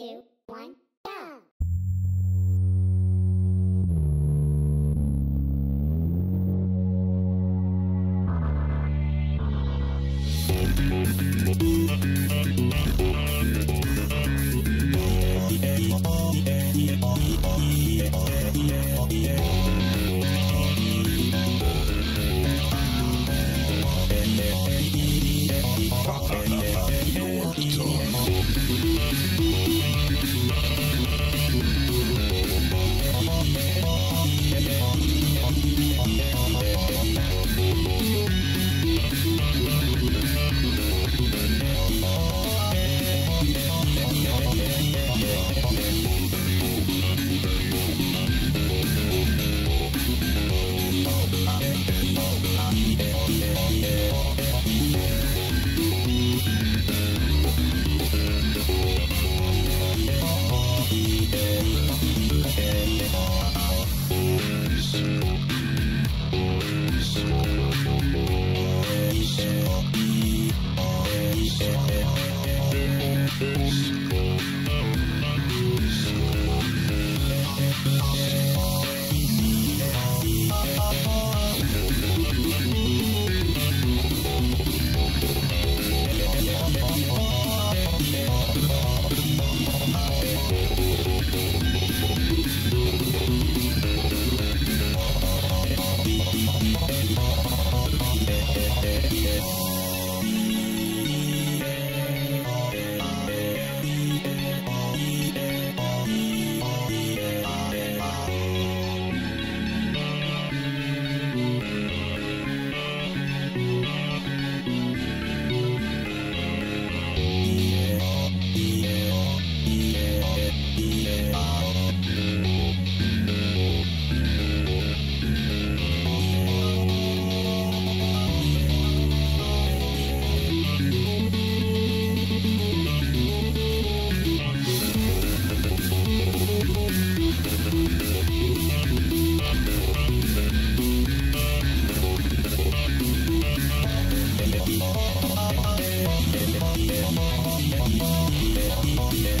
two, one, go! Peace. Yeah.